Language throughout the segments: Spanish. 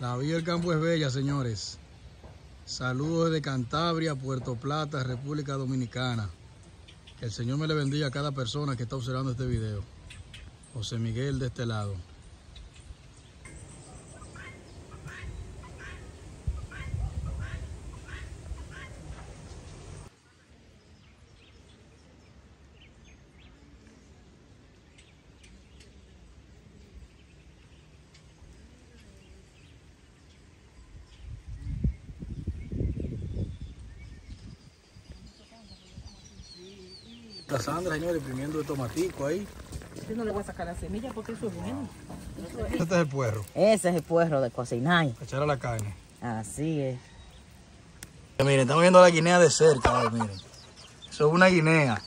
La vía del campo es bella, señores. Saludos desde Cantabria, Puerto Plata, República Dominicana. Que el Señor me le bendiga a cada persona que está observando este video. José Miguel de este lado. La Sandra, señores, imprimiendo el tomatico ahí. Yo no le voy a sacar la semilla porque eso es bueno. Este es el puerro, Ese es el puerro de cocinar. para echar a la carne. Así es. Miren, estamos viendo la guinea de cerca, ahí, miren. Eso es una guinea.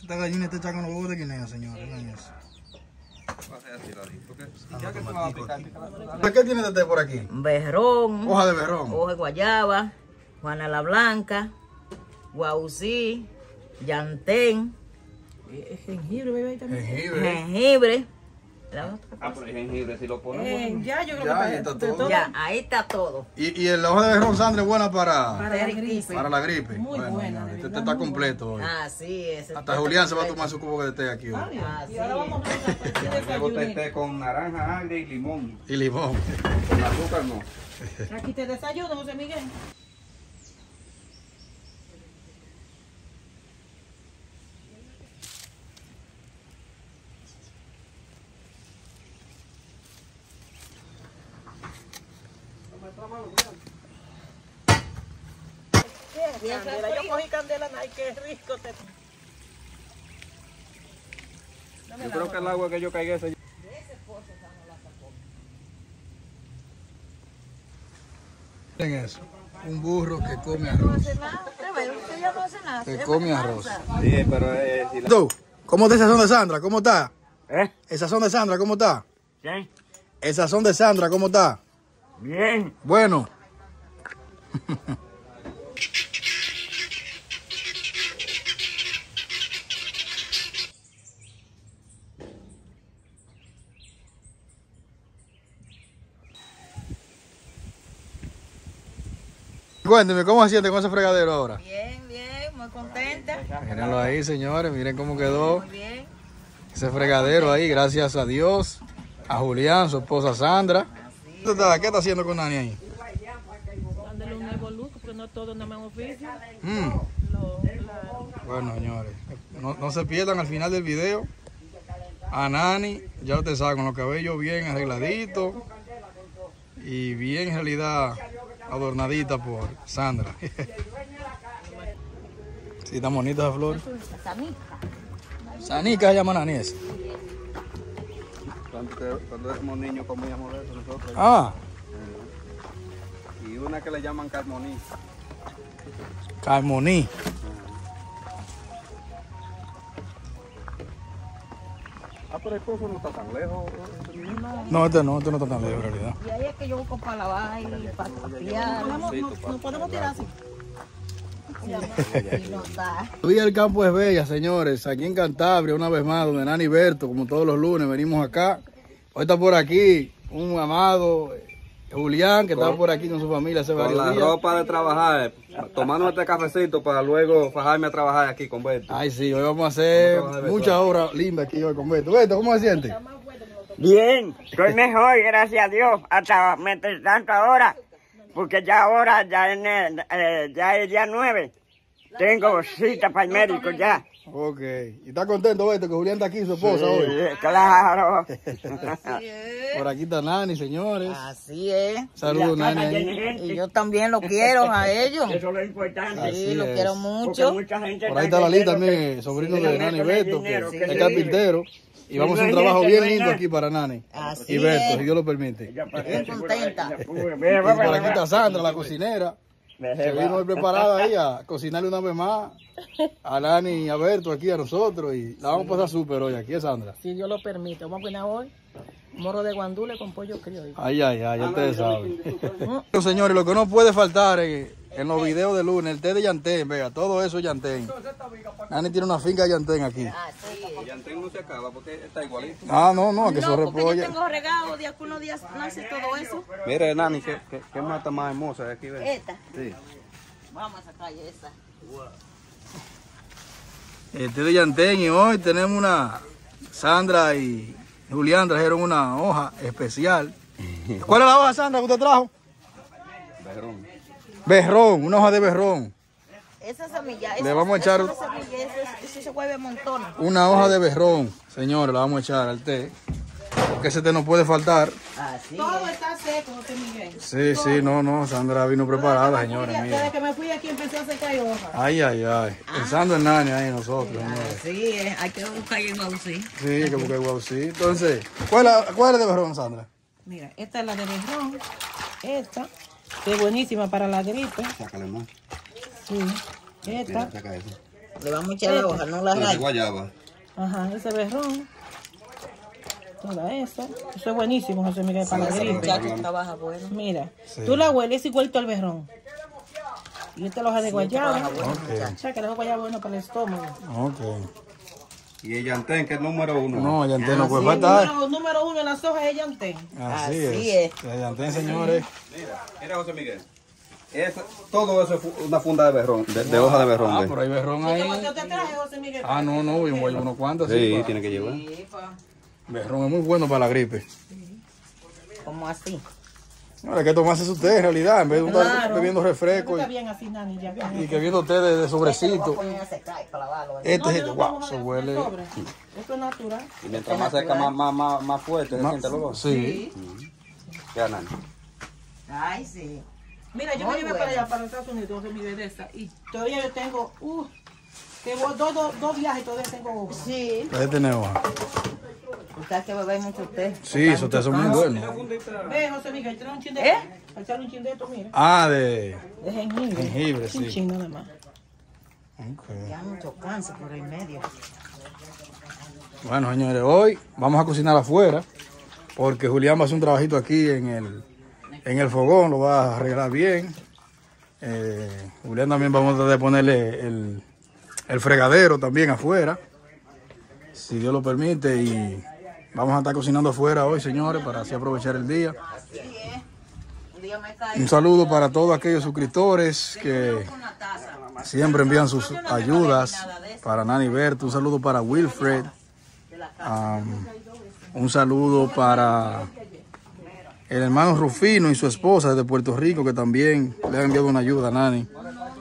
Esta gallina está hecha con los huevos de guinea, señores. Eso. ¿Qué tiene este por aquí? Berrón, Hoja de berrón. hoja de guayaba, Juana la Blanca, guausí, llantén, eh, jengibre, bebé, ahí también. Jengibre. jengibre. Ah, pero el jengibre si lo ponemos. Eh, ya, yo creo Ya, que ahí está todo. Ya, ahí está todo. Y, y la hoja de berrón, Sandra, es buena para, Para la gripe. para la gripe. Muy Bueno, buena, Este verdad, está completo hoy. Así es. Hasta Julián se va a tomar su cubo de té aquí hoy. Así Y ahora vamos a ver Me gusta el té con naranja agria y limón. Y limón. Con azúcar no. Aquí te desayuno, José Miguel. Candela, yo cogí candela, ay, qué rico te... Yo creo que el agua que yo caiga ese. Miren eso. Un burro que come arroz. Que come arroz. Sí, pero es. si la- Tú, ¿Cómo está sazón de Sandra? ¿Cómo está? ¿Eh? El sazón de Sandra, ¿cómo está? ¿Qué? El sazón de Sandra, ¿cómo está? Bien. Bueno. Cuénteme, ¿cómo se siente con ese fregadero ahora? Bien, bien, muy contenta. Mírenlo ahí, señores, miren cómo quedó Muy bien. ese fregadero ahí, gracias a Dios, a Julián, su esposa Sandra. ¿Qué está, qué está haciendo con Nani ahí? Dándole un nuevo look, porque no todo nada más oficio. Mm. Lo, la, Bueno, señores, no, no se pierdan al final del video a Nani, ya ustedes saben, con los cabellos bien arregladitos y bien en realidad adornadita por Sandra. sí, está bonita esa flor. Sanica se llama Nani esa. Cuando, cuando éramos niños comíamos eso nosotros. Ah, Y una que le llaman carmoní. Carmoní. Ah, pero el pozo no está tan lejos. No, este no, este no está tan lejos en realidad. Y ahí es que yo busco para lavar y para nos, nos podemos tirar así. No. La Vía del Campo es bella, señores. Aquí en Cantabria, una vez más, donde Nani Berto, como todos los lunes, venimos acá. Hoy está por aquí un amado, Julián, que está por aquí con su familia hace Con varios la días. ropa de trabajar, tomando este cafecito para luego fajarme a trabajar aquí con Beto. Ay, sí, hoy vamos a hacer muchas obras lindas aquí hoy con Beto. Beto, ¿cómo se siente? Bien, estoy mejor, gracias a Dios, hasta meter tanto ahora, porque ya ahora, ya, en el- eh, ya es día 9, tengo cita para el médico ya. Ok. ¿Y está contento, Beto, que Julián está aquí, su esposa, hoy? Sí, claro. Por aquí está Nani, señores. Así es. Saludos, Nani. Y yo también lo quiero a ellos. Eso es lo importante. Así Sí, lo es. quiero Porque mucho. mucha gente Por ahí está Lali también, que- sobrino de Nani Beto, dinero, que que es sí. carpintero. Y vamos a hacer un trabajo bien lindo aquí para Nani. Así Y Beto, es. si Dios lo permite. Por contenta. Y por aquí está Sandra, la cocinera. Se vino hoy preparada ahí a cocinarle una vez más a Nani y a Berto aquí a nosotros. Y la vamos a pasar súper hoy aquí, es Sandra. Si Dios lo permite. Vamos a poner hoy moro de guandule con pollo criollo. Ay, ay, ay, ya ustedes saben. Bueno, señores, lo que no puede faltar en, en los videos de lunes, el té de Yantén, vea, todo eso es Yantén. Nani tiene una finca de Yantén aquí. Ah, sí. Y antes no se acaba porque está igualito. Ah, no, no, que eso No, porque yo repolla. tengo regado de algunos días nace todo eso. Mire, Nani, ¿qué, qué, qué mata más hermosa de aquí? ve? Esta. Sí. Vamos a sacar esa. El té de Yantén y hoy tenemos una, Sandra y Julián trajeron una hoja especial. ¿Cuál es la hoja, Sandra, que usted trajo? Berrón. Berrón, una hoja de berrón. Esa semilla. Le vamos a echar- esa semilla, eso, eso se vuelve montón. Una hoja de berrón, señores, la vamos a echar al té. Porque ese té no puede faltar. Así Todo es. está seco, José Miguel. Sí, sí, no, no, Sandra vino preparada, señores, Desde que me fui aquí empecé a secar hojas. Ay, ay, ay. Pensando en Nani ahí nosotros. Sí, eh, hay que buscar en sí. Sí, que busque guau, sí. Entonces, ¿cuál, es la- ¿cuál es de berrón, Sandra? Mira, esta es la de berrón. Esta, que es buenísima para la gripe. Sácale más. Sí. Esta. Saca eso. Le vamos a echar la hoja, no la es rayes. guayaba. Ajá, ese berrón. Toda esa. Eso es buenísimo, José Miguel, para la gripe. Muchacho trabaja bueno. Mira, tú la hueles igualito al berrón. Y esta es la hoja de guayaba. Ok, O sea, que la hoja de guayaba es bueno para el estómago. ok. Y el Yantén, que es el número uno. No, Yantén no puede Sí, faltar. número, número uno en las hojas es llantén. Así, Así es. es. El Yantén, señores. Mira, mira José Miguel. Esa- todo eso es una funda de berrón, de, de hoja de berrón. Ah, pero hay berrón ahí. Yo te traje, José Miguel. Ah, no, no, yo voy unos cuantos. Sí, Sí, tiene que llevar. Berrón es muy bueno para la gripe. Como así. No, hay que tomarse usted en realidad, en vez de estar Claro. bebiendo refresco y, bien así, Nani, ya. y que viendo té de, de sobrecito. Este es el pongo se huele. Esto es natural. Y mientras más seca, más, más, más, más fuerte se siente el olor. Sí. Ya, Nani. Ay, sí. Mira, yo Muy me llevé bueno. bueno. para allá, para Estados Unidos, Miguel, de esta. Y todavía yo tengo, uh, que voy- dos, dos, dos viajes todavía tengo hojas. Sí. Puede tener hoja. Usted hay que beber mucho té. Sí, esos té son muy buenos. Ve, José Miguel, trae un chin de ¿Eh? Echar un chin de esto, mira. Ah, de. De jengibre. Jengibre, Un sí. chin nada más. Ya mucho cáncer por el medio. Bueno, señores, hoy vamos a cocinar afuera porque Julián va a hacer un trabajito aquí en el, en el fogón, lo va a arreglar bien. Eh, Julián también vamos a tratar de ponerle el, el fregadero también afuera, si Dios lo permite. Y vamos a estar cocinando afuera hoy, señores, para así aprovechar el día. Un saludo para todos aquellos suscriptores que siempre envían sus ayudas para Nani Berto. Un saludo para Wilfred. Am, un saludo para el hermano Rufino y su esposa de Puerto Rico que también le han enviado una ayuda a Nani.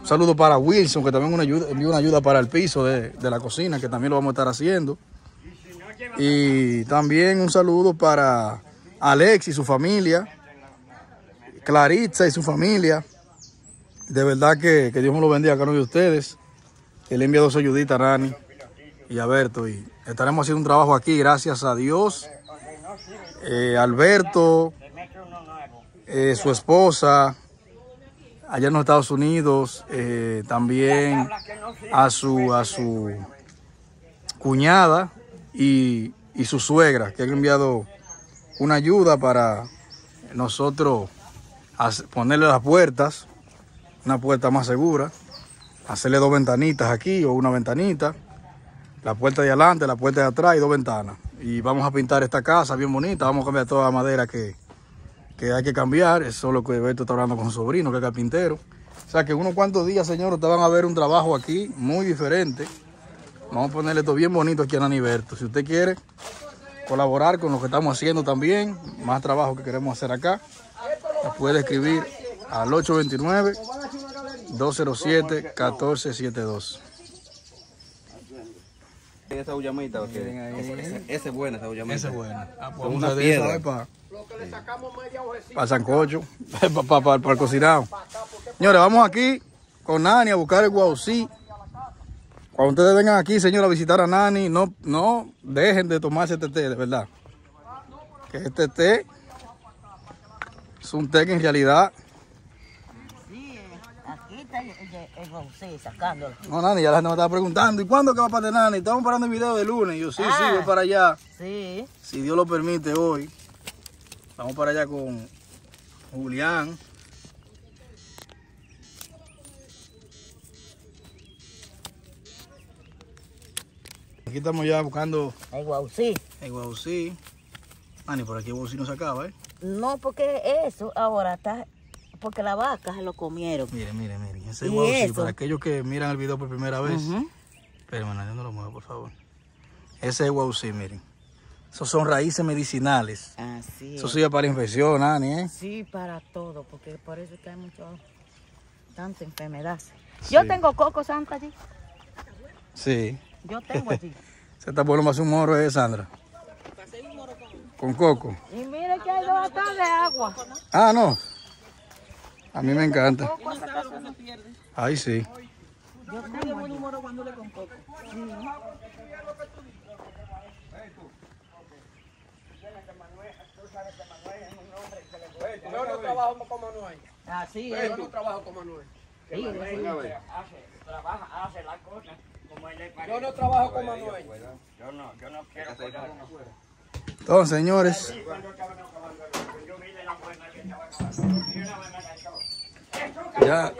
Un saludo para Wilson que también una ayuda, envió una ayuda para el piso de, de la cocina que también lo vamos a estar haciendo. Y también un saludo para Alex y su familia, Claritza y su familia. De verdad que, que Dios me lo bendiga a cada uno de ustedes. Él le ha enviado su ayudita a Nani y a Berto. Y estaremos haciendo un trabajo aquí, gracias a Dios. Eh, Alberto, eh, su esposa, allá en los Estados Unidos, eh, también a su, a su cuñada y, y su suegra, que han enviado una ayuda para nosotros ponerle las puertas, una puerta más segura, hacerle dos ventanitas aquí o una ventanita, la puerta de adelante, la puerta de atrás y dos ventanas. Y vamos a pintar esta casa bien bonita, vamos a cambiar toda la madera que, que hay que cambiar, eso es lo que Beto está hablando con su sobrino, que es carpintero. O sea que unos cuantos días, señores, ustedes van a ver un trabajo aquí muy diferente. Vamos a ponerle esto bien bonito aquí a Nani Berto. Si usted quiere colaborar con lo que estamos haciendo también, más trabajo que queremos hacer acá, puede escribir al 829-207-1472. Esa ullamita, esa, esa es buena, esa ullamita. Esa es buena. Ah, pues vamos a de esa, ¿eh? pa- Para sancocho, para el cocinado. Señores, vamos aquí con Nani a buscar el guaucí. Cuando ustedes vengan aquí, señor, a visitar a Nani, no, no dejen de tomarse este té, de verdad. Que este té es un té que en realidad... Sí, eh, aquí está el, el, el José sacándolo. No, Nani, ya la gente me estaba preguntando, ¿y cuándo que va para de Nani? Estamos parando el video de lunes. Y yo, sí, sí, Ah. voy para allá. Sí. si Dios lo permite hoy, Vamos para allá con Julián. Aquí estamos ya buscando... El guausí. El guausí. Ah, ni por aquí el guausí no se acaba, ¿eh? No, porque eso ahora está... Porque las vacas lo comieron. Miren, miren, miren. Ese guausí, para aquellos que miran el video por primera vez... Uh -huh. Pero, no lo muevo, por favor. Ese es guausí, miren. Esos son raíces medicinales. Así es. Eso sirve para infección, Nani, ¿eh? Sí, para todo, porque por eso es que hay mucho, tanta enfermedad. Yo tengo coco santa allí. Sí. Yo tengo allí. Se está bueno más un morro, ¿eh, Sandra? Con coco. y mire que hay dos atrás de agua. Ah, no. A mí me encanta. Ay, sí. Yo tengo allí. Yo no trabajo con Manuel. Así es. Yo no trabajo con Manuel. Sí, sí. Hace, trabaja, hace las cosas como él le parece. Yo no trabajo con Manuel. Yo no, yo no quiero cosas Entonces, señores, la una ya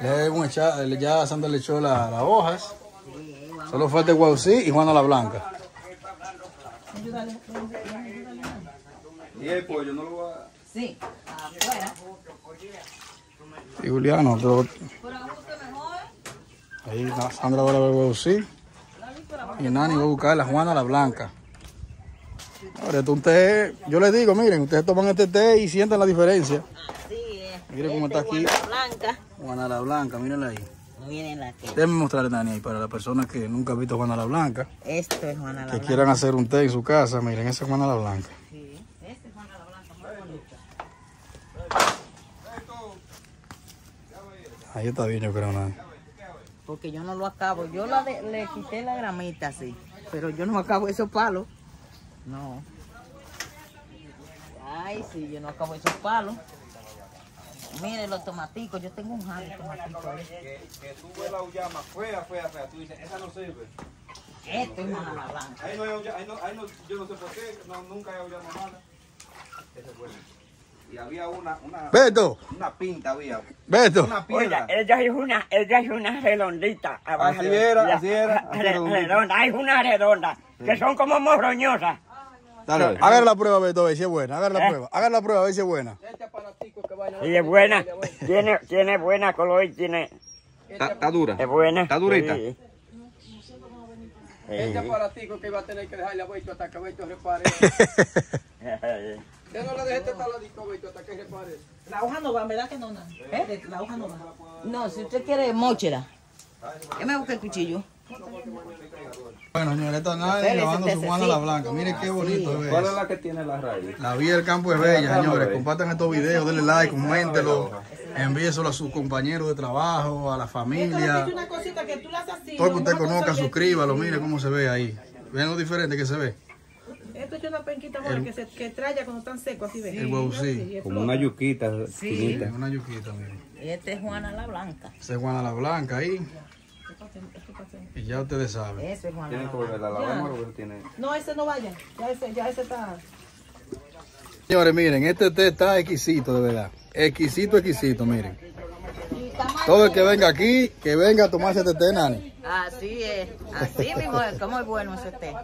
le hemos echado, ya Sandra le echó la- las hojas. Solo falta el guaucí y Juana la Blanca. Y el pollo no lo va a... Sí, afuera. Y Juliano, todo. Ahí Sandra va a guaucí. Y Nani va a buscar la Juana la Blanca. Ahora, esto un té, yo les digo, miren, ustedes toman este té y sienten la diferencia. Así es. Mire cómo está aquí. Guana blanca. Juana la Blanca, mírenla ahí. Miren la que. Déjenme mostrarle Nani ahí para las personas que nunca han visto Juana la Blanca, Esto es Juana la que Blanca. quieran hacer un té en su casa, miren, esa es Juana la Blanca. Sí, esta es Juana la Blanca, muy bonita. Ahí está bien, yo creo, Nani. Porque yo no lo acabo. Yo la de- le quité la gramita así. Pero yo no acabo esos palos. No. Ay, sí, yo no acabo esos palos. Mire los tomaticos. Yo tengo un jardín de tomaticos ahí. Que, que tú ves la uyama fea, fea, fea. Tú dices, esa no sirve. Esto es Juana la Blanca. Ahí no hay uyama, ahí no, ahí no, yo no sé por qué, no, nunca hay uyama mala. Esa es buena. Y había una, una, Beto, una pinta, había. Beto. Una Oiga, ella es una, ella es una redondita. abajo Así de- era, ya, así era, así re- redondita. redonda, hay una redonda, que son como morroñosas. Dale, Hágale la prueba, Beto, a ver si es buena. Hágale la ¿Eh? prueba. Hágale la prueba, a ver si es buena. Este. Y es buena, tiene, tiene buena color y tiene, Está, está dura. es buena. Está durita. Sí. Este Sí. aparatico que iba a tener que dejarle a Beto hasta que Beto repare. Usted no le deje este taladito Beto hasta que repare. La hoja no va, ¿verdad que no? no? ¿Eh? La hoja no va. No, si usted quiere, mochela. Yo me busqué el cuchillo. Bueno, señores, esta Nani Espérese, lavando su Juana la Blanca. Miren qué bonito ve ¿Cuál es la que tiene la raíz? La vía del campo es bella, señores. Compartan estos videos, denle like, coméntelo. Envíeselo a sus compañeros de trabajo, a la familia. Es una cosita que tú la haces así. Todo que usted conozca, suscríbalo. Mire cómo se ve ahí. Vean lo diferente que se ve. Esto es una penquita mora que se que traya cuando están secos, así ves. El. Sí, Como una yuquita Sí. finita. Una yuquita, miren. Este es Juana la Blanca. Esa es Juana la Blanca ahí. Y ya ustedes saben. Ese es Juana Tienen la que volver a tiene. No, ese no vaya. Ya ese, ya ese está. Señores, miren, este té está exquisito, de verdad. Exquisito, exquisito, miren. Todo el que venga aquí, que venga a tomarse este té, Nani. Así es. Así mismo es. ¿Cómo es bueno ese té?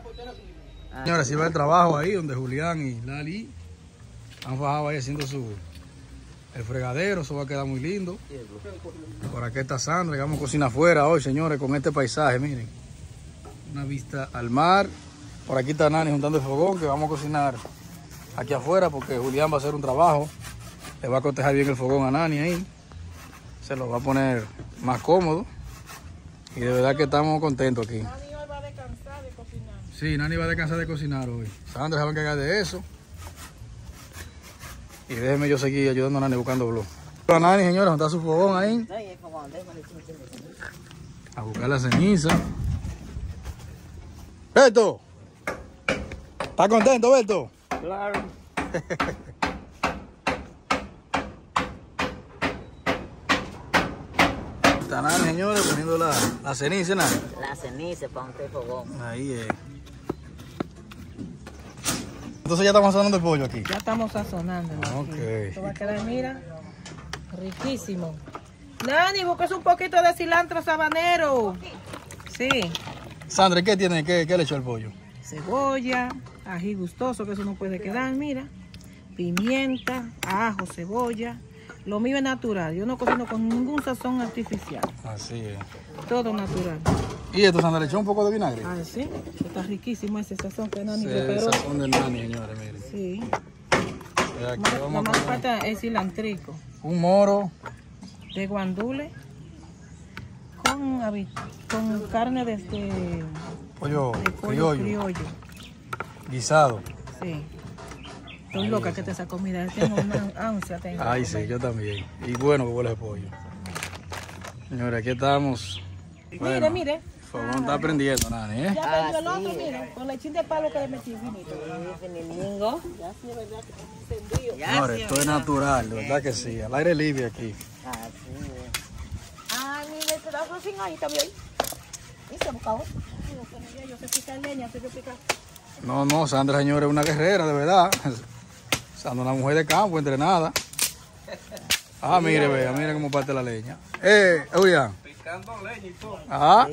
Señores, si va el trabajo ahí donde Julián y Lali han fajado ahí haciendo su el fregadero, eso va a quedar muy lindo. Por aquí está Sandra, vamos a cocinar afuera hoy, señores, con este paisaje, miren. Una vista al mar. Por aquí está Nani juntando el fogón, que vamos a cocinar aquí afuera porque Julián va a hacer un trabajo. Le va a cotejar bien el fogón a Nani ahí. Se lo va a poner más cómodo. Y de verdad que estamos contentos aquí. Nani hoy va a descansar de cocinar. Sí, Nani va a descansar de cocinar hoy. Sandra se va a encargar de eso. Y déjeme yo seguir ayudando a Nani buscando blog. A Nani, señores, donde está su fogón ahí. A buscar la ceniza. ¡Beto! ¿Estás contento, Beto? Claro. Está Nani, señores, poniendo la, la ceniza, Nani. La ceniza para un fogón. Ahí es. Entonces ya estamos hablando del pollo aquí. Ya estamos sazonando. Ok. Esto va a quedar, mira, riquísimo. Nani, busques un poquito de cilantro sabanero. Sí. Sandra, ¿qué tiene? ¿Qué, qué le echó el pollo? Cebolla, ají gustoso, que eso no puede quedar, mira. Pimienta, ajo, cebolla. Lo mío es natural. Yo no cocino con ningún sazón artificial. Así es. Todo natural. ¿Y esto, Sandra, le echó un poco de vinagre? Ah, sí. Está riquísimo ese sazón que Nani Sí, preparó. sazón de nani, señores, miren. Sí. A más falta es cilantrico. un moro. de guandule con, con carne de, este, de pollo pollo criollo, criollo. guisado. Sí. Estoy loca que te esa comida. Tengo una ansia. Tengo. Ay, sí, yo también. Y bueno que huele de pollo. Señores, aquí estamos. Mire, mire. Fogón está prendiendo, Nani, ¿eh? Ya perdió el otro, mire. Con lechín de palo que le metí finito. Ya sí es verdad que está encendido. Señores, esto es natural, de verdad que sí. Al aire libre aquí. Ay, mire, este pedazo sin ahí también. ¿Y se buscaba? Yo sé picar leña, sé yo picar. No, no, Sandra, señores, es una guerrera, de verdad. Sandra, una mujer de campo, entrenada. Ah, mire, vea, mire cómo parte la leña. Eh, Julián. Picando leña y todo. Ah,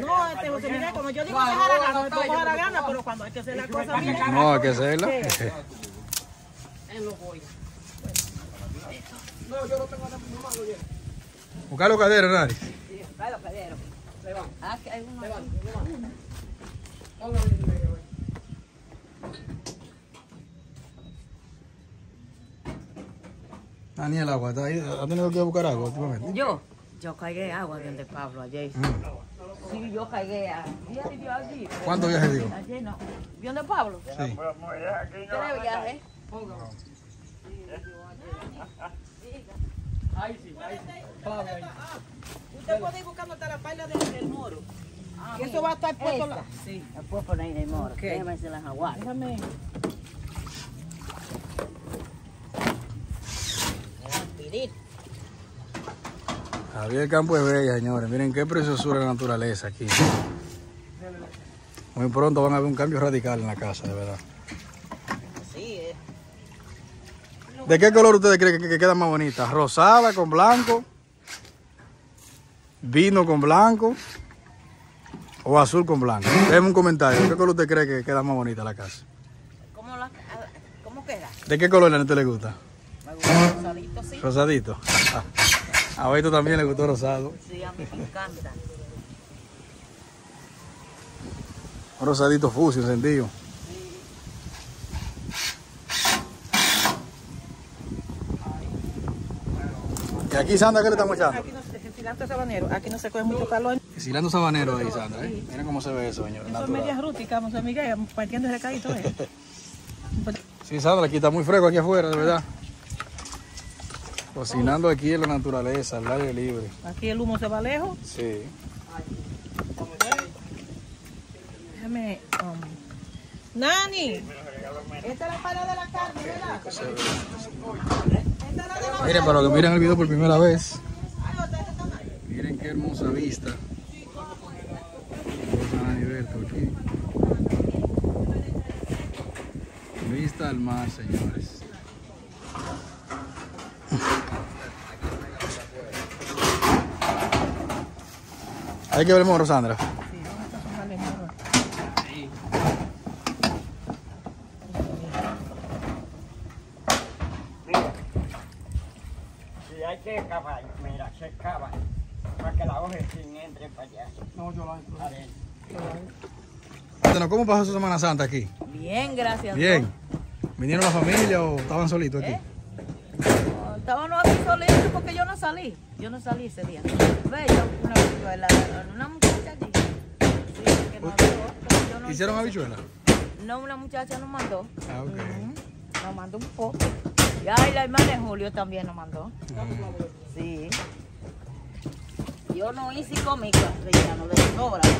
No, este José Miguel, como yo digo que haragana, no puedo haragana, pero cuando hay que hacer la cosa, mire. no, hay que hacerla. Buscar los caderos, Nani. Nani, el agua, ¿está ahí? ¿Ha tenido que buscar agua últimamente? Yo, yo cargué agua donde Pablo ayer. Sí, yo cargué agua. ¿Cuántos viajes dio? Ayer no. ¿Vio donde Pablo? Sí. Tres viajes. Usted puede ir buscando hasta la paila del, del moro. Que eso va a estar puesto. la- Sí. La puedo poner en el moro. Ok. Déjame hacer las aguas. Déjame. Javier Campo es bella, señores. Miren qué preciosura la naturaleza aquí. Muy pronto van a ver un cambio radical en la casa, de verdad. ¿De qué color ustedes creen que, que queda más bonita? ¿Rosada con blanco? ¿Vino con blanco? ¿O azul con blanco? Déjenme un comentario. ¿De qué color usted cree que queda más bonita la casa? ¿Cómo, la, ¿Cómo queda? ¿De qué color a usted le gusta? Me gusta rosadito, sí. Rosadito. A Beto también le gustó rosado. Sí, a mí me encanta. Un rosadito fusil, sentido. ¿Y aquí, Sandra, qué le estamos echando? Aquí no el cilantro sabanero, aquí no se coge mucho calor. Cilantro sabanero ahí, Sandra. ¿eh? Miren cómo se ve eso, señor. Son Natural. medias rústicas, José Miguel, partiendo el recadito. ¿eh? Sí, Sandra, aquí está muy fresco aquí afuera, de verdad. Cocinando aquí en la naturaleza, al aire libre. Aquí el humo se va lejos. Sí. Déjame. um, Nani, esta es la paila de la carne, ¿verdad? Esta Miren, para los que miran el video por primera vez, miren qué hermosa vista. Aquí. Vista al mar, señores. Hay que ver el morro, Sandra. Si hay que cavar, mira, se cava para que la hoja sin entre para allá. No, yo la Cuéntanos, ¿cómo pasó su Semana Santa aquí? Bien, gracias. Bien. ¿Vinieron la familia o estaban solitos aquí? ¿Eh? Oh, Estábamos aquí solitos porque yo no salí. Yo no salí ese día. Ve, yo una habichuela, una muchacha allí. Sí, que dio, pero yo no ¿Hicieron habichuela? No, una muchacha nos mandó. Ah, ok. Nos mandó un poco. Y ay, la hermana de Julio también nos mandó. Sí. Yo no hice comí relleno de sobra.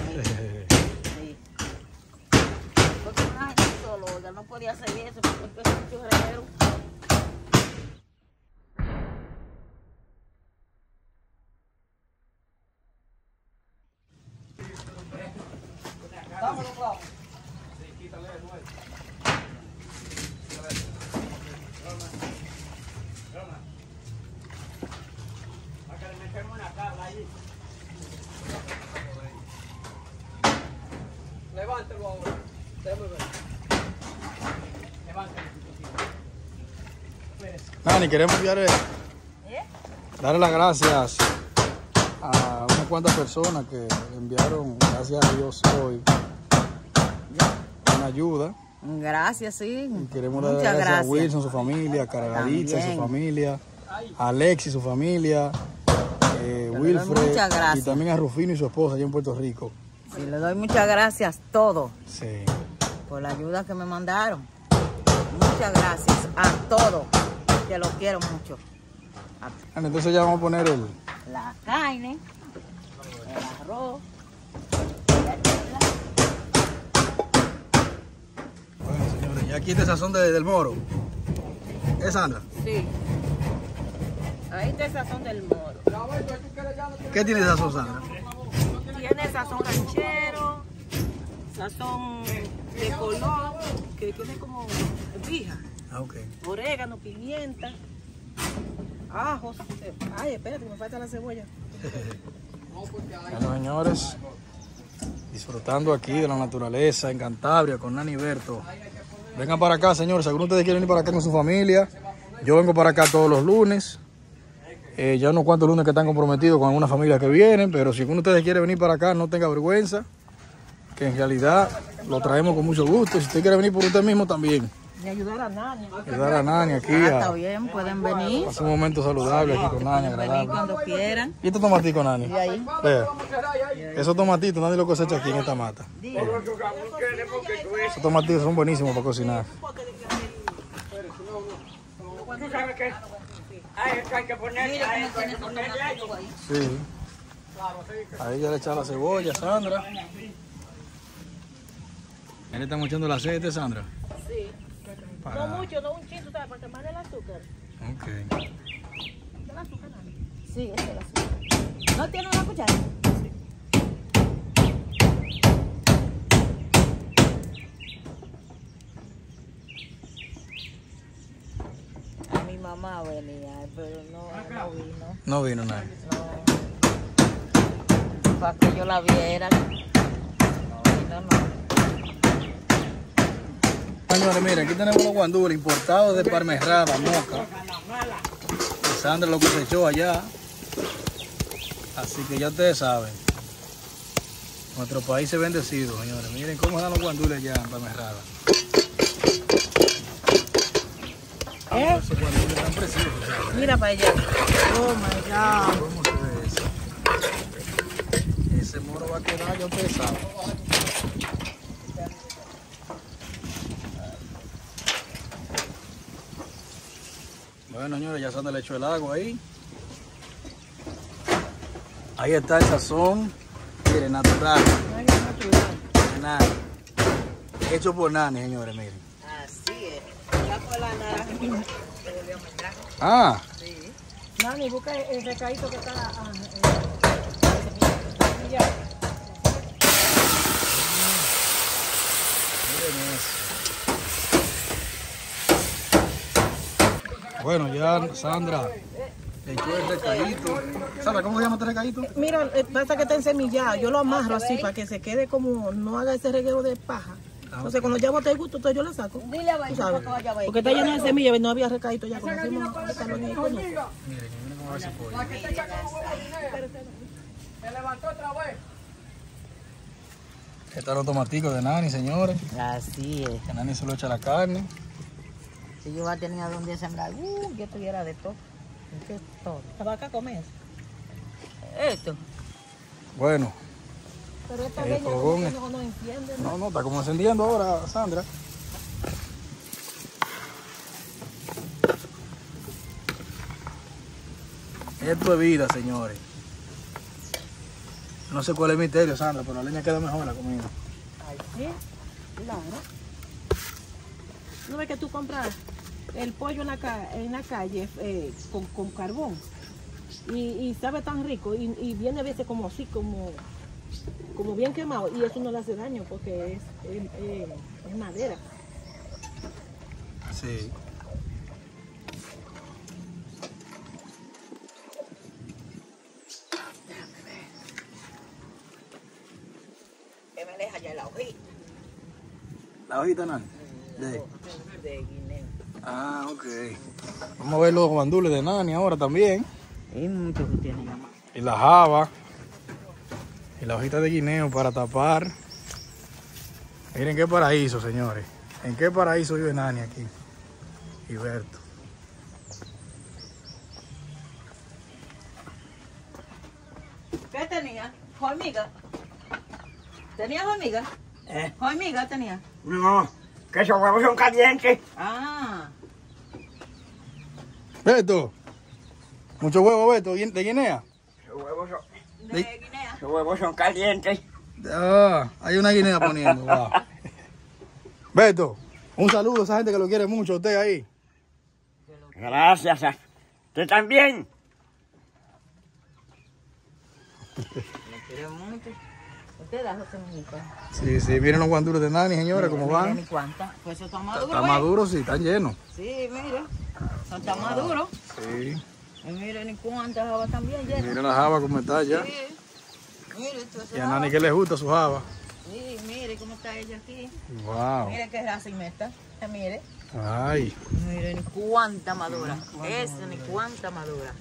Sí. Porque una gente solo, ya no podía hacer eso porque empezó mucho reguero. Nani, queremos enviarle, darle las gracias a unas cuantas personas que enviaron, gracias a Dios, hoy una ayuda. Gracias, sí. Y queremos darle Muchas gracias, a. Wilson, su familia, a Cargaditza, su familia, a Alexis, su familia, eh, Wilfred y también a Rufino y su esposa allá en Puerto Rico. Sí, le doy muchas gracias todos Sí. por la ayuda que me mandaron. Muchas gracias a todos, que los quiero mucho. Bueno, entonces ya vamos a poner el, La carne, el arroz. Bueno, señores, y aquí está el sazón de- del moro. ¿Es Sandra? Sí. Ahí está el sazón del moro. ¿Qué tiene sazón, Sandra? Tiene sazón ranchero, sazón de color, que tiene como pija, Ah, ok. orégano, pimienta, ajos. Ay, espérate, me falta la cebolla. Bueno, señores, disfrutando aquí de la naturaleza en Cantabria con Nani Berto. Vengan para acá, señores. Si alguno de ustedes quiere venir para acá con su familia, yo vengo para acá todos los lunes. Eh, ya unos cuantos lunes que están comprometidos con alguna familia que vienen, pero si alguno de ustedes quiere venir para acá, no tenga vergüenza, que en realidad lo traemos con mucho gusto. Si usted quiere venir por usted mismo, también. Y ayudar a nadie. Ayudar a Nani aquí Ah, está a bien, pueden venir. pasar un momento saludable aquí con Nani, Venir agradable. cuando quieran. ¿Y estos tomatitos, Nani? Y ahí. Vea, esos tomatitos nadie los cosecha aquí en esta mata. Esos tomatitos son buenísimos para cocinar. Tú sabes que hay, hay que poner, hay, hay que ponerle. Sí. Ahí ya le echa la cebolla, Sandra. Ahí le estamos echando el aceite, Sandra. Sí. Para- No mucho, no un chito, ¿sabes? Para quemar el azúcar. Ok. ¿El azúcar, Nani? Sí, ese es el azúcar. ¿No tiene una cuchara? Mi mamá venía, pero no, no vino. No vino nadie. No. Para que yo la viera. No vino, no. Señores, miren, aquí tenemos los guandules importados de Parmerrada, Moca. Sandra lo cosechó allá. Así que ya ustedes saben. Nuestro país es bendecido, señores. Miren cómo están los guandules allá en Parmerrada. ¿Eh? Esos guandules están preciosos. ¿sabes? Mira para allá. Oh my God. ¿Cómo se ve eso? Ese moro va a quedar, ya ustedes saben. Bueno, señores, ya Sandra le echó el agua ahí. Ahí está el sazón, miren, natural, nada. Hecho por Nani, señores, miren. Así es. Ya fue la naranja. Ah, Sí. Nani, busca el recadito que está. ah, eh, ya. miren eso. Bueno, ya Sandra le echó el recadito. Sandra, ¿cómo se llama este recadito? Mira, eh, pasa que está ensemillado. Yo lo amarro así para que se quede como, no haga ese reguero de paja. Entonces, cuando ya bote el gusto, entonces yo le saco. Dile a para que vaya a. Porque está lleno de semillas, no había recadito ya. Conocimos coño. Miren, miren cómo va ese pollo. Se levantó otra vez. Están los tomaticos de Nani, señores. Así es. Que Nani solo echa la carne. Si yo tenía donde sembrar, uh, yo tuviera de todo. De todo. La vaca come eso. Esto. Bueno, Pero esta El leña fogón es- no, no entiende. ¿no? no, no, está como encendiendo ahora, Sandra. Esto es vida, señores. No sé cuál es el misterio, Sandra, pero la leña queda mejor la comida. Sí, claro. ¿No ves que tú compras el pollo en la, ca- en la calle eh, con, con carbón? Y, y sabe tan rico y, y viene a veces como así, como, como bien quemado. Y eso no le hace daño porque es, es, es- es madera. Sí. Que me deja ya la hojita La hojita, Nani. De, de guineo. Ah, ok. Vamos a ver los guandules de Nani ahora también. Hay muchos que tienen la mano. Y la java. Y la hojita de guineo para tapar. Miren qué paraíso, señores. En qué paraíso vive Nani aquí. Gilberto. ¿Qué tenía? Hormiga. ¿Tenía hormiga? ¿Eh? Hormiga tenía. No, que esos huevos son calientes. Ah. Beto. Mucho huevo, Beto, de Guinea. Esos huevos son, De Guinea. esos huevos son calientes. Ah, hay una guinea poniendo. wow. Beto, un saludo a esa gente que lo quiere mucho, usted ahí. Gracias. a- ¿Usted también? Me quiere mucho. Mujica. Sí, sí, vienen los guandules de Nani, señores, ¿cómo van? ni cuánta. Pues eso está maduro. Está ¿eh? maduro, sí, están llenos. Sí, mire. Eso está maduro. Sí. Y mire ni cuántas habas también llenas. Miren la java cómo está ya. Sí. Mire, esto es Y a Nani que le gusta su java. Sí, mire cómo está ella aquí. Wow. Mire qué raza meta. Mire. Ay, Mire ni cuánta madura. Eso ni cuánta madura.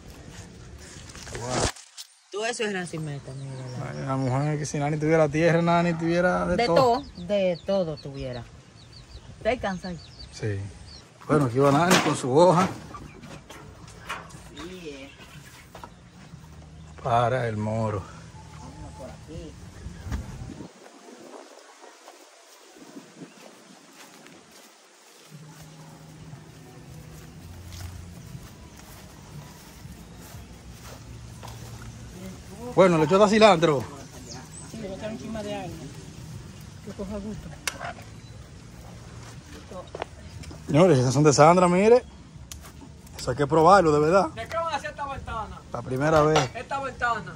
Todo eso es racimeta, mira. la mujer que si Nani tuviera tierra, Nani tuviera de, De todo. todo, de todo tuviera. ¿Te cansa? Sí. Bueno, aquí va Nani con su hoja eh. para el moro. Bueno, le echó hasta cilantro. Sí, le voy a echar un chisma de agua. Que coja gusto. Señores, esas son de Sandra, mire. Eso hay que probarlo, de verdad. ¿De qué van a hacer esta ventana? La primera vez Esta ventana.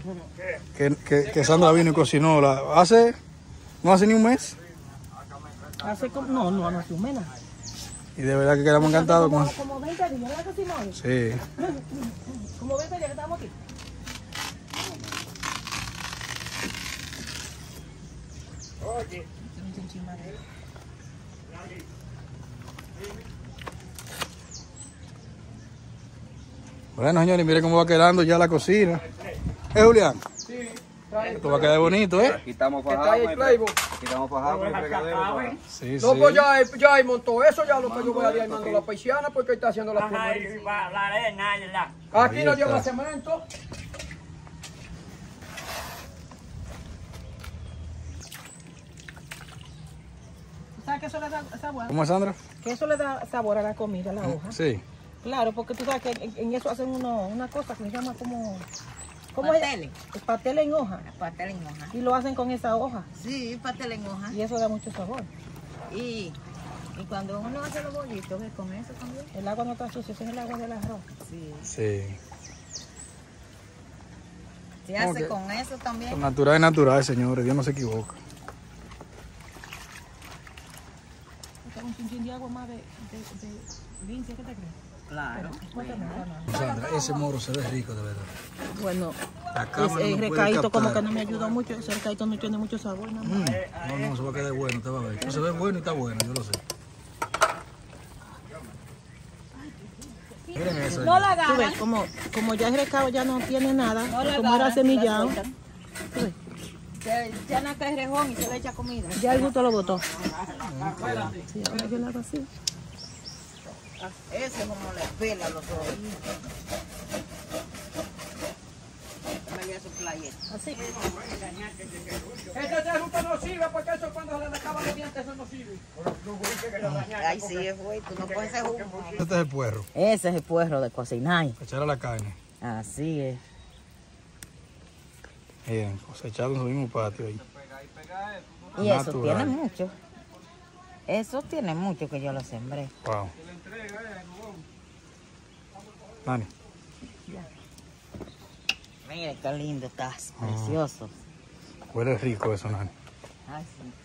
que, que, que Sandra vino y cocinó. La, hace, no hace ni un mes. Hace como, no, no, no hace un mes. Y de verdad que quedamos encantados con Como, como 20 días, ¿verdad que? Sí. Como 20 días que estamos aquí. Bueno, señores, mire cómo va quedando ya la cocina. ¿Eh, Julián? Sí. Esto va a quedar bonito, ¿eh? Aquí estamos ¿Qué está fajados. Aquí estamos fajados el fregadero. Sí, sí. No, pues ya, ya ahí montó eso, ya lo que yo voy a ir armando la paisiana porque está haciendo la arena, la... Aquí está. lleva cemento. ¿Sabes que eso le da sabor? ¿Cómo es, Sandra? Que eso le da sabor a la comida, a la hoja. Sí. Claro, porque tú sabes que en, eso hacen uno, una cosa que se llama como... ¿Cómo es? Pastel. El pastel en hoja. Pastel en hoja. Y lo hacen con esa hoja. Sí, pastel en hoja. Y eso da mucho sabor. Y, y cuando uno hace los bollitos, ¿ves con eso también? El agua no está sucia, ese es el agua del arroz. Sí. Sí. Se hace con eso también. Natural es natural, señores. Dios no se equivoca. Echar un chinchín de agua más de, de, de limpia, ¿qué te crees? Claro. Sandra, ese moro se ve rico, de verdad. Bueno, La es, cámara el no recaíto como que no me ayudó mucho. Ese recaíto no tiene mucho sabor. nada más. Mm, No, no, se va a quedar bueno, te va a ver. Se ve bueno y está bueno, yo lo sé. Miren eso. No la Tú ves, agarran. como, como ya el recado ya no tiene nada, No como era semillado, la Se llena el rejón y se le echa comida. ya el gusto lo botó. Sí, ahora yo lo hago así. Ese es como le pela los playeta. Así. Ese ruta no sirve porque eso cuando se le acaban los dientes eso no sirve. Ay, sí, es güey, tú no ese jugo. Este es el puerro. Ese es el puerro de cocinar. Echar a la carne. Así es. Miren, cosechado en su mismo patio ahí. Y eso Natural. tiene mucho. Eso tiene mucho que yo lo sembré. Wow. Nani. Mire qué lindo estás, precioso. Huele rico eso, Nani. Ay, sí.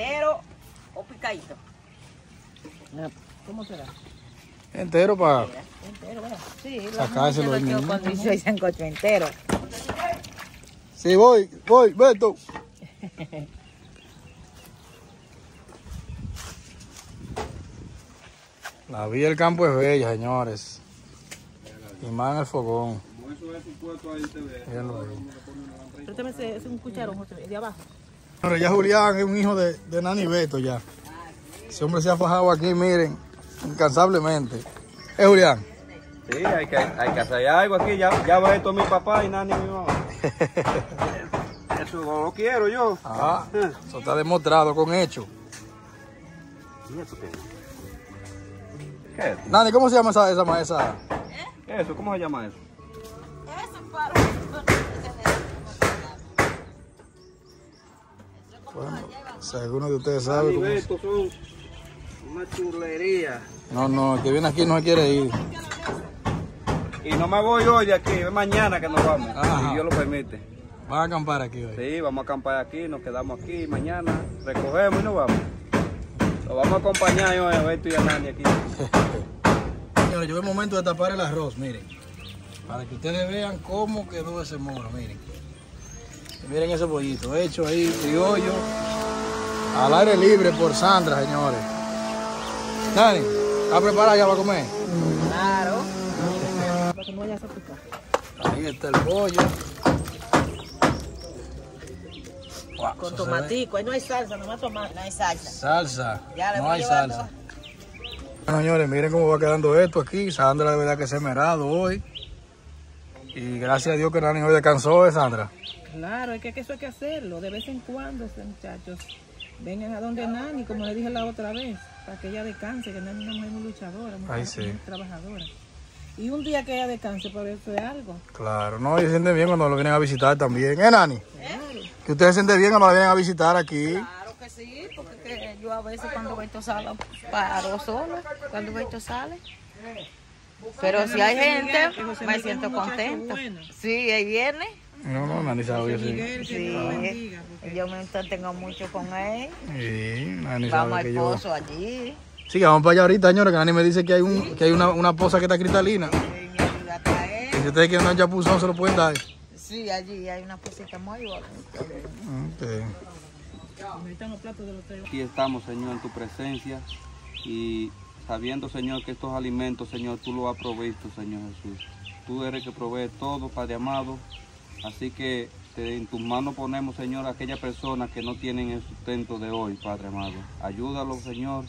¿Entero o picadito? Ah, ¿Cómo será? Entero para... Entero, ¿verdad? Sí, la Sacárselo me mismo. cuando el sancocho entero. Sí, voy, voy, Beto. La vía del campo es bella, señores. Y más en el fogón. Como eso es supuesto ahí te ve. Préstame ese, ese un cucharón, José, de abajo. Señores, ya Julián es un hijo de, de Nani Beto ya. Ese hombre se ha fajado aquí, miren, incansablemente. ¿Es Julián? Sí, hay que, hay que hacer algo aquí. Ya, ya va esto mi papá y Nani mi mamá. Eso no lo quiero yo. Ah, eso está demostrado con hechos. ¿Y eso qué es? ¿Qué es? Nani, ¿cómo se llama esa, esa, esa? ¿Qué es eso? ¿Cómo se llama eso? Bueno, si alguno de ustedes sabe cómo son una chulería. No, no, el que viene aquí no se quiere ir. Y no me voy hoy de aquí, es mañana que nos vamos. Ajá. Si Dios lo permite. Van a acampar aquí hoy. Sí, vamos a acampar aquí, nos quedamos aquí, mañana recogemos y nos vamos. Lo vamos a acompañar hoy a Beto y a Nani aquí. Señores, llegó el momento de tapar el arroz, miren. Para que ustedes vean cómo quedó ese moro, miren. Y miren ese pollito, hecho ahí, criollo, al aire libre por Sandra, señores. Nani, ¿está preparada ya para comer? Claro. Ahí está el pollo. Con tomatico, ahí no hay salsa, nomás tomate. No hay salsa. Salsa, Ya no hay llevando. salsa. Bueno, señores, miren cómo va quedando esto aquí. Sandra de verdad que se ha esmerado hoy. Y gracias a Dios que Nani hoy descansó, ¿eh, Sandra? Claro, es que eso hay que hacerlo. De vez en cuando, estos muchachos vengan a donde Nani, como le dije la otra vez, para que ella descanse, que Nani es una mujer muy luchadora, muy, Ay, sí. muy trabajadora. Y un día que ella descanse, por eso es algo. Claro, no, y se sienten bien cuando lo vienen a visitar también. ¿Eh, Nani? Que ustedes se sienten bien cuando lo vienen a visitar aquí. Claro que sí, porque que yo a veces cuando Beto sale paro solo, cuando Beto sale. Pero si hay gente, me siento contenta. Sí, ahí viene. No, no, Nani sabe, sí. Que Sí. Porque- Yo me tengo mucho con él. Sí, Nani Vamos al yo... pozo allí. Sí, que vamos para allá ahorita, señores, que Nani me dice que hay, un, que hay una, una poza que está cristalina. Me Y traer. si ustedes quieren un chapuzón, se lo pueden dar. Sí, allí hay una cosita muy bonita. Aquí estamos, Señor, en tu presencia y sabiendo, Señor, que estos alimentos, Señor, tú los has provisto, Señor Jesús. Tú eres el que provee todo, Padre amado. Así que te- en tus manos ponemos, Señor, a aquellas personas que no tienen el sustento de hoy, Padre amado. Ayúdalos, Señor,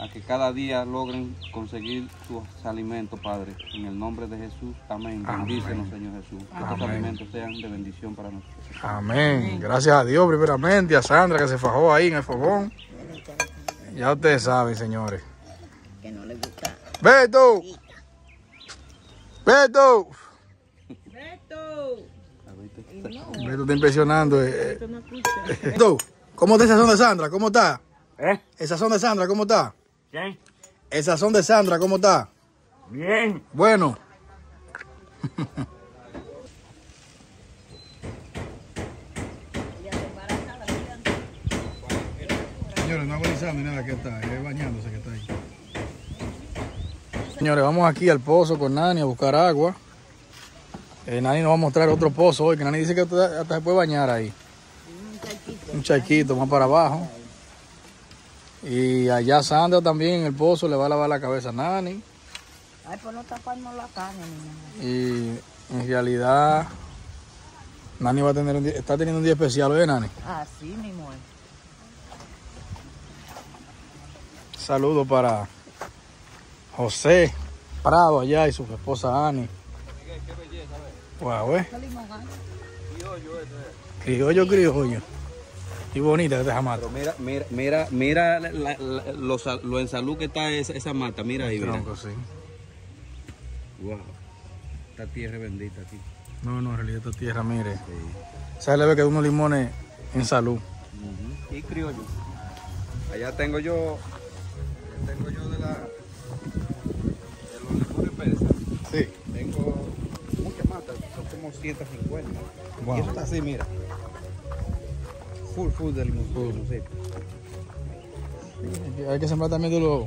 a que cada día logren conseguir sus alimentos, Padre. En el nombre de Jesús, amén. Amén. Bendícenos, Señor Jesús. Que estos Amén. alimentos sean de bendición para nosotros. Amén. Gracias a Dios, primeramente, a Sandra que se fajó ahí en el fogón. Ya ustedes saben, señores. No gusta. ¡Beto! ¡Beto! ¡Beto! Beto está impresionando. eh, eh. No. Beto, ¿cómo está esa son de Sandra? ¿Cómo está? ¿Eh? Esa son de Sandra, ¿cómo está? ¿Qué? Esa son de Sandra, ¿cómo está? Bien. Bueno. Señores, no agonizando ni nada que está, es bañándose que está ahí. Señores, vamos aquí al pozo con Nani a buscar agua. Eh, Nani nos va a mostrar otro pozo hoy, que Nani dice que hasta hasta se puede bañar ahí. Un charquito más para abajo. Y allá Sandra también en el pozo le va a lavar la cabeza a Nani. Ay, por no taparnos la carne, mi. Y en realidad Nani va a tener un día- está teniendo un día especial hoy, Nani. Así mismo es. Saludos para José Prado allá y su esposa Ani. Wow, eh. Criollo, criollo. Y bonita esta. Pero mira, mira, mira, mira la- la- la- lo, en salud que está esa, esa mata. Mira ahí, mira. Tronco, sí. Wow. Esta tierra es bendita aquí. No, no, en realidad esta tierra, mire. Se le ve que hay unos limones en salud. Y criollo. Allá tengo yo, tengo yo de la, de los persas. Sí. Tengo muchas matas, son como 150. Wow. Y eso está así, mira. Full, full de limón. Sí. Hay que sembrar también de los,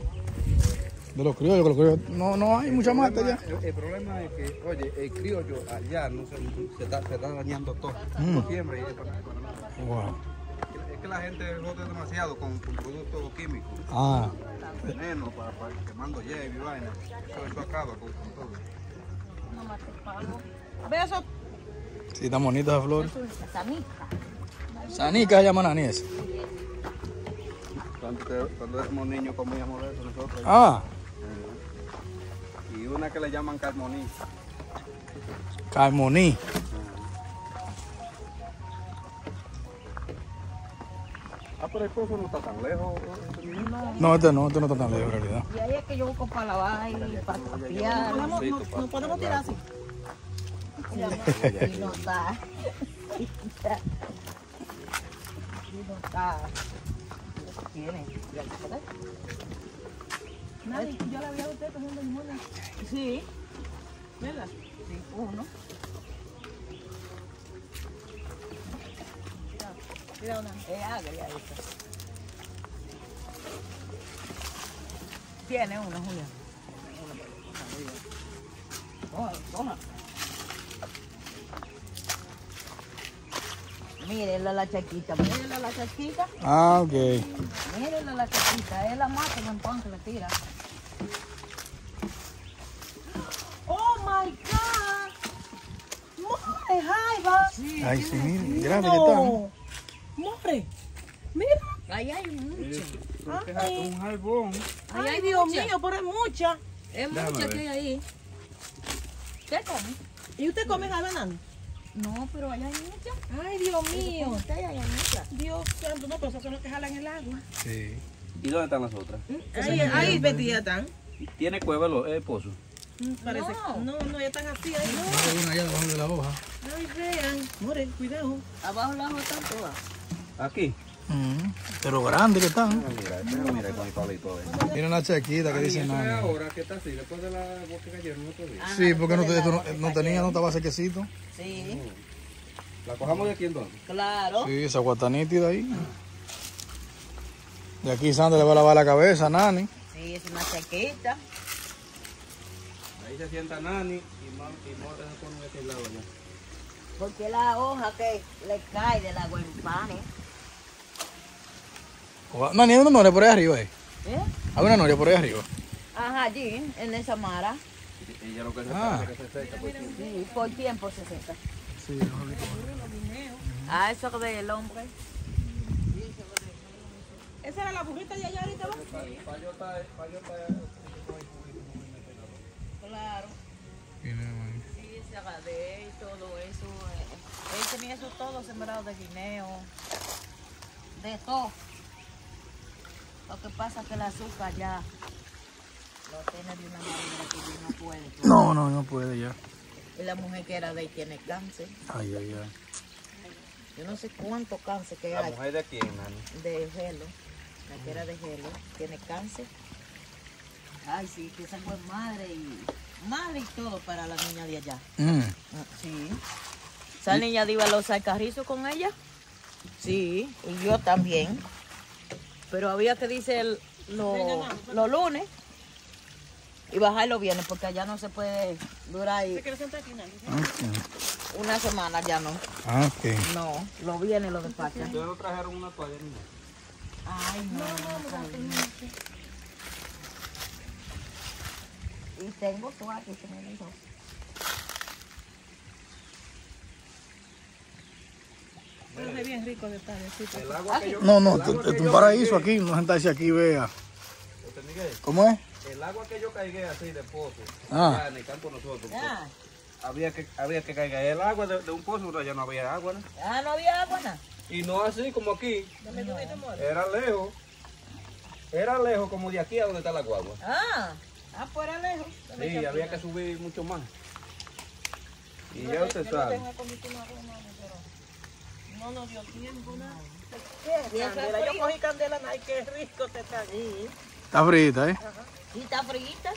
De los criollos, que los criollos. No, no hay mucha mata ya. El, el problema es que, oye, el criollo allá no se, se, está, se está dañando todo. Mm. Por siempre. y es para- para- Wow. Es que la gente jode demasiado con, con productos químicos, Ah, veneno, para, para quemando hierba y vaina. Eso, acaba con, con todo. Besos. sí, están bonitas las flores. Samita. Sanica se llaman anies. Cuando, cuando éramos niños comíamos de eso nosotros. Ah, Y una que le llaman carmoní. Carmoní. Pero el pozo no está tan lejos. No, este no, este no está tan lejos en realidad. Y ahí es que yo busco para lavar y para. Podemos, nos, nos podemos tirar así. Y no está. Y no está. Tiene. Nadie, yo la vi a usted cogiendo limones. Sí, ¿Verdad? sí, uno. Mira una. Es agria esta. Tiene uno, Julia. Coja, coja. Mírenla la chaquita, mírenla la chaquita, Ah, ok. mírenla la chaquita, es la más que me que le tira. Oh my God. More, jaiba. Ay, sí, miren, grande que están. No. More. Mira. Ahí hay mucha, Ay, Un jarbón. ahí ay hay Dios mucha. mío, pero es mucha. Es mucha que hay ahí. ¿Qué come? ¿Y usted come jaiba, Nani? No, pero allá hay mucha. Ay, Dios mío. Usted hay mucha. Dios santo, no, pero esas son las que jalan el agua. Sí. ¿Y dónde están las otras? Ahí, ahí vestidas están. ¿Tiene cueva el, el pozo? Mm, Parece. No. No, no, ya están así. Ahí. Hay una allá debajo de la hoja. Ay, vean. More, cuidado. Abajo las otras todas. Aquí. Mm, Pero grande que están. Mira, mira, mira con el palito. eh. Miren la chaquita que dice nada. ahora que está así, después de la boca que cayeron otro día. Sí, porque no, te- esto no, no tenía, no estaba sequecito. Sí, La cojamos de aquí entonces. claro. Sí, esa agua está nítida ahí. De aquí Sandra le va a lavar la cabeza, Nani. Sí, es una chaqueta. Ahí se sienta Nani y y Mora se pone de aquel lado allá. Porque la hoja que le cae del agua en panes. Nani, hay una noria por ahí arriba, eh. ¿Eh? Hay una noria por ahí arriba. Ajá, allí, en esa mara. Y ya lo que se Ah. pasa es que se seca. Pues. Sí, por tiempo se seca. Sí, Ah, eso del hombre. Esa era la burrita de allá ahorita, ¿va? Claro. Sí, ese agadé y todo eso. eh, Él tenía eso todo sembrado de guineo. De todo. Lo que pasa es que el azúcar ya lo tiene de una manera que yo no puede. No, no, no puede ya. Y la mujer que era de ahí tiene cáncer. Ay, ay, ay. Yo no sé cuánto cáncer que La hay mujer de aquí, Nani. de gelo. La que era de gelo. Tiene cáncer. Ay, sí, que esa fue madre y madre y todo para la niña de allá. Mm. Ah, Sí. Esa niña iba a los alcarrizos con ella. Sí, y yo también. Pero había que dice el- lo- los lunes y bajar los viernes porque allá no se puede durar ahí una semana, ya no. Ah. No, los viernes lo despachan. Ustedes no trajeron una toalla, niña. Ay, no, no. Y tengo toalla que me dijo. Es bien rico de estar así. El agua que yo... No, no, es un paraíso aquí, no sentarse aquí, vea. ¿Cómo es? el agua que yo caigué así de pozo, Ah. en el campo nosotros, pues, Ah, había que, había que caer el agua de, de un pozo, pero ya no había agua, ¿no? ah, no había agua, nada. Y no así como aquí, era lejos, era lejos como de aquí a donde está la guagua. Ah, ah, fuera lejos. Sí, había que subir mucho más. Y ya usted sabe. No nos dio tiempo, nada. Y es Candela, yo cogí candela, ay, qué rico te está. Sí, Está frita, ¿eh? y está frita.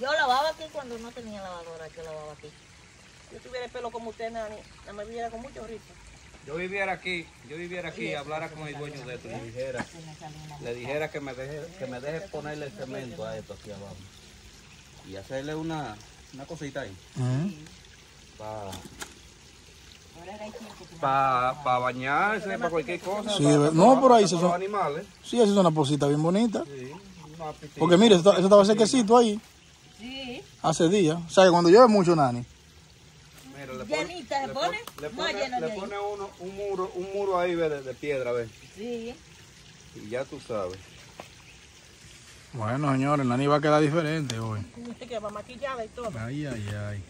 Yo lavaba aquí cuando no tenía lavadora, yo lavaba aquí. Yo tuviera el pelo como usted, Nani, la me viera con mucho rico. yo viviera aquí, yo viviera aquí y hablara con el dueño de esto, le dijera, le dijera que me deje, que me deje ponerle el cemento a esto aquí abajo. Y hacerle una, una cosita ahí. Para pa, bañarse, para cualquier cosa. Sí, no, por ahí se son- animales. Sí, esa es una posita bien bonita. Sí, una. Porque mire, eso, eso estaba sequecito ahí Sí. hace días. O sea, que cuando llueve mucho, Nani. Mira, le Llenita se le pone, le pone, le pone uno, un muro, un muro ahí de, de piedra, ve. Sí. Y ya tú sabes. Bueno, señores, Nani va a quedar diferente hoy. Que va maquillada y todo. Ay, ay, ay.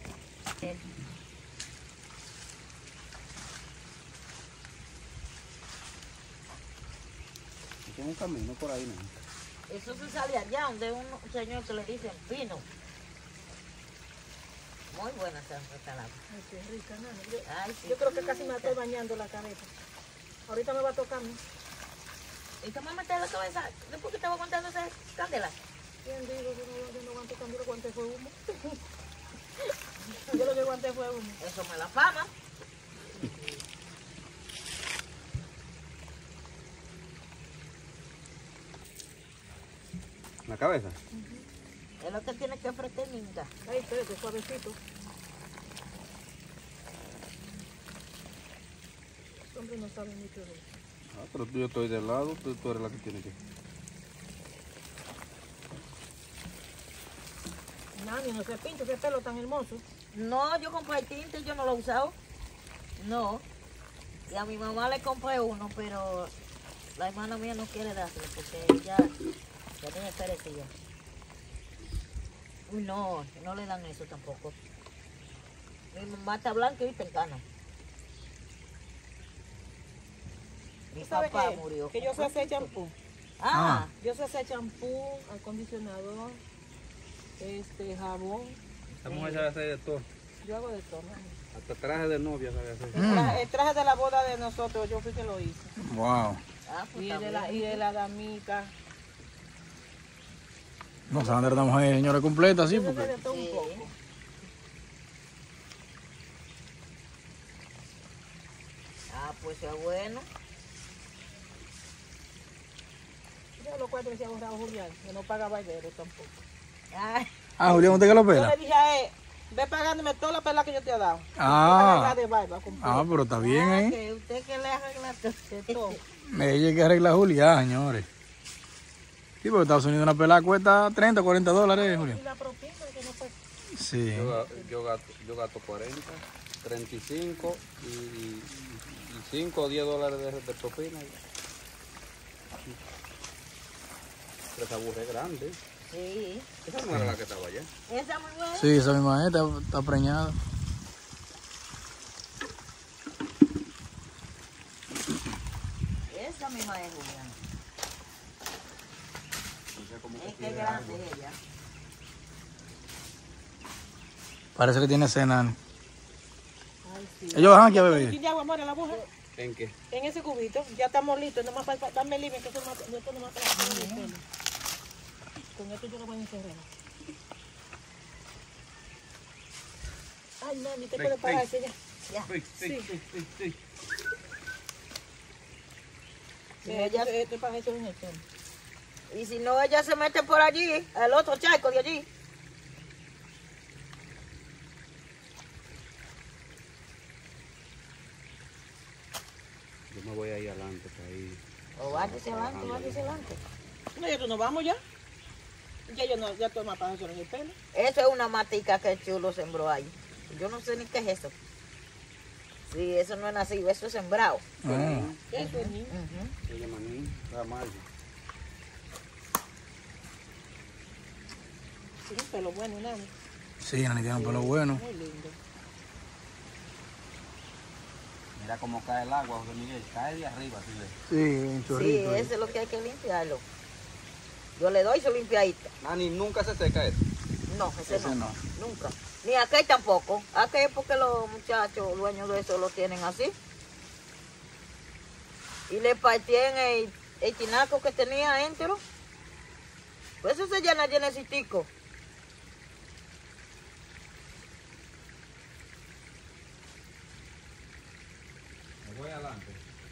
Tiene un camino por ahí, ¿no? Eso se sale allá donde un señor que le dicen pino. Muy buena esa ensalada. Ay, qué rica. Yo, Ay, sí. yo creo que casi me estoy bañando la cabeza. Ahorita me va a tocar a mí. ¿Y cómo meter la cabeza? Después que estaba contando esa candela. ¿Quién digo? Yo no, yo no aguanto cuando lo aguanté fue humo. yo lo que aguanté fue humo. Eso me la fama. ¿La cabeza? Es lo que tiene que ofrecer ninja. Ay, espérate, suavecito. Este Hombre no sabe mucho de eso. Ah, pero yo estoy del lado, tú, tú eres la que tiene que. Nani, no se pinta ese pelo tan hermoso. No, yo compré tinte, yo no lo he usado. No. Y a mi mamá le compré uno, pero la hermana mía no quiere dárselo porque ella ya tiene perecilla. Uy, no, no le dan eso tampoco. Mi mamá está blanca y está en cana. Mi ¿Sabe papá qué? murió. Que yo sé hacer champú. Ah, Yo sé hacer champú, acondicionador, este, jabón. Esta mujer sabe hacer de todo. Yo hago de todo. nani. Hasta traje de novia sabe hacer. El, traje, el traje de la boda de nosotros, yo fui que lo hice. Wow. ah, pues Y de la, y de la damita. No, Sandra, estamos ahí, señores, completa, sí, porque... de todo un Sí. poco. Ah, pues es bueno. Yo los cuatro se ha ahorrado Julián, que no paga bailero tampoco. Ay, Ah, Julián, ¿usted que lo Yo pela? le dije a él, ve pagándome toda la pela que yo te he dado. Ah. De barba. Ah, pero está bien, ah, ¿eh? que usted que le arregla todo. Ella que arregla a Julián, señores. Sí, porque Estados Unidos una pelada cuesta 30, 40 dólares, Julián. Y la propina que no fue. Sí. Yo, yo, gasto, yo gasto 40, 35 y, y 5 o 10 dólares de, de propina. Pero esa burra es grande. Sí, Esa no era la que estaba allá. esa es muy buena. Sí, esa misma es, está, está preñada. Esa misma es Julián. Es que es grande ella. Parece que tiene cena. Ay, sí. Ellos bajan aquí a beber. ¿Y ya agua, amor, en la boja? ¿En qué? En ese cubito, ya estamos listos. Nomás para darme libre, eso no no la pelo. Con esto yo lo voy a encerrar. Ay, mami, te puedes pararse ya. Ya. Sí, sí, sí, sí, sí. Eh, ella- esto- esto es para eso en el tema. Y si no, ella se mete por allí, al otro charco de allí. Yo me voy ahí adelante, para ahí. O váyase adelante, váyase adelante. No, ya tú nos vamos ya. Ya yo no, ya toma eso en el pelo. Eso es una matica que el chulo sembró ahí. Yo no sé ni qué es eso. Sí, eso no es nacido, eso es sembrado. Ah, Eso es niño. Se llama Maní, Ramallo. Sí, un pelo bueno, nada. sí, Nani tiene un pelo bueno. Muy lindo. Mira cómo cae el agua, José Miguel. Cae de arriba, ¿sí? Sí, un Sí, chorrito. ahí. eso es lo que hay que limpiarlo. Yo le doy su limpiadita. Nani, nunca se seca esto. No, ese, Ese no, no. Nunca. Ni aquel tampoco. Aquel porque los muchachos dueños de eso lo tienen así. Y le partían el, el tinaco que tenía entero. Pues eso se llena llenecitico. Me voy adelante.